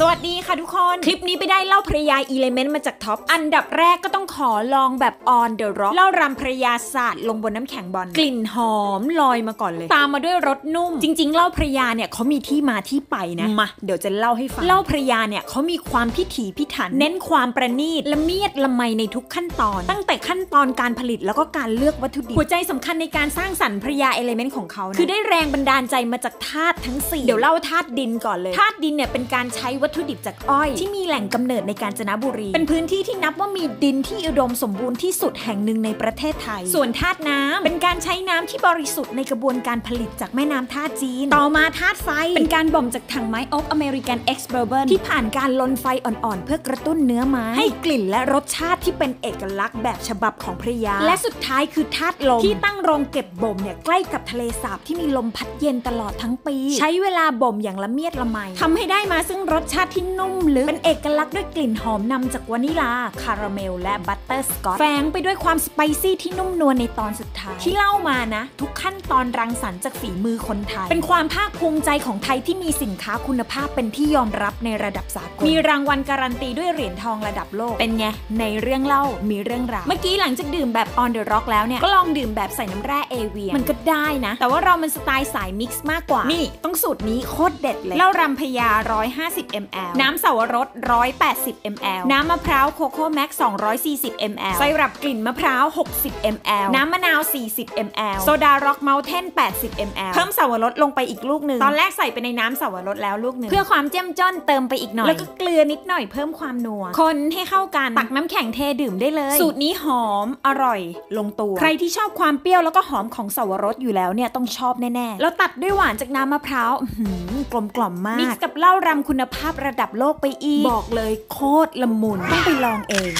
สวัสดีค่ะทุกคน คลิปนี้ไปได้เหล้าพระยา Elements มาจาก Tops อันดับแรกก็ต้องขอลองแบบ on the rock เหล้ารัมพระยาสาดลงบนน้ำแข็งบอลกลิ่นหอมลอยมาก่อนเลย ตามมาด้วยรสนุ่ม จริง ๆ เหล้าพระยาเนี่ยเขามีที่มาที่ไปนะมาเดี๋ยวจะเล่าให้ฟังเหล้าพระยาเนี่ยเขามีความพิถีพิถัน เน้นความประณีตละเมียดละไมในทุกขั้นตอน ตั้งแต่ขั้นตอนการผลิตแล้วก็การเลือกวัตถุดิบหัวใจสำคัญในการสร้างสรรค์พระยา Elements ของเขานะคือได้แรงบันดาลใจมาจากธาตุทั้งสี่เดี๋ยวเล่าธาตุดินก่อนเลยธาตุดินเนี่ยเป็นการใช้วัวัตถุดิบจากอ้อย ที่มีแหล่งกำเนิดในกาญจนบุรี เป็นพื้นที่ที่นับว่ามีดินที่อุดมสมบูรณ์ที่สุดแห่งหนึ่งในประเทศไทย ส่วนธาตุน้ำเป็นการใช้น้ำที่บริสุทธิ์ในกระบวนการผลิตจากแม่น้ำท่าจีน ต่อมาธาตุไฟ เป็นการบ่มจากถังไม้โอ๊ก American ex-bourbon ที่ผ่านการลนไฟอ่อนๆ เพื่อกระตุ้นเนื้อไม้ ให้กลิ่นและรสชาติที่เป็นเอกลักษณ์แบบฉบับของพระยา และสุดท้ายคือธาตุลมที่ตั้งโรงเก็บบ่มเนี่ยใกล้กับทะเลสาบที่มีลมพัดเย็นตลอดทั้งปี ใช้เวลาบ่มอย่างละเมียดละไมทำให้ได้มาซึ่งรสชาติที่นุ่มลึก เป็นเอกลักษณ์ด้วยกลิ่นหอมนำจากวานิลา คาราเมล และบัตเตอร์สกอตแฝงไปด้วยความ spicy ที่นุ่มนวลในตอนสุดท้าย ที่เล่ามานะ ทุกขั้นตอนรังสรรค์จากฝีมือคนไทย เป็นความภาคภูมิใจของไทยที่มีสินค้าคุณภาพเป็นที่ยอมรับในระดับสากลมีรางวัลการันตีด้วยเหรียญทองระดับโลกเป็นไงในเรื่องเหล้ามีเรื่องราวเมื่อกี้หลังจากดื่มแบบ on the rock แล้วเนี่ยก็ลองดื่มแบบใส่น้ำแร่เอเวียมันก็ได้นะ แต่ว่าเรามันสไตล์สาย mix มากกว่านี่ต้องสูตรนี้โคตรเด็ดเลยเหล้ารัมพระยา 150 ml น้ำเสาวรส 180 ml น้ำมะพร้าว Cocomax 240 ml ไซรัปกลิ่นมะพร้าว 60 ml น้ำมะนาว 40 ml โซดา Rock Mountain 80 ml เพิ่มเสาวรสลงไปอีกลูกหนึ่ง ตอนแรกใส่ไปในน้ำเสาวรสแล้วลูกหนึ่ง เพื่อความเจ้มจ้นเติมไปอีกหน่อย แล้วก็เกลือนิดหน่อยเพิ่มความนัว คนให้เข้ากัน ตักน้ำแข็งเทดื่มได้เลย สูตรนี้หอม อร่อย ลงตัว ใครที่ชอบความเปรี้ยวแล้วก็หอมของเสาวรสอยู่แล้วเนี่ยต้องชอบแน่ๆ แล้วตัดด้วยหวานจากน้ำมะพร้าวอื้อหือกลมกล่อมมาก มิกซ์กับเหล้ารำคุณภาพระดับโลกไปอีก บอกเลยโคตรละมุนต้องไปลองเอง